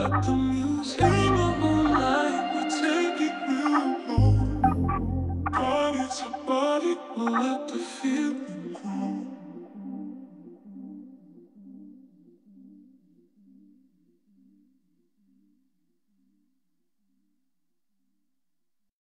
Let the music in up all. We take it real. Body to body, we let the feeling.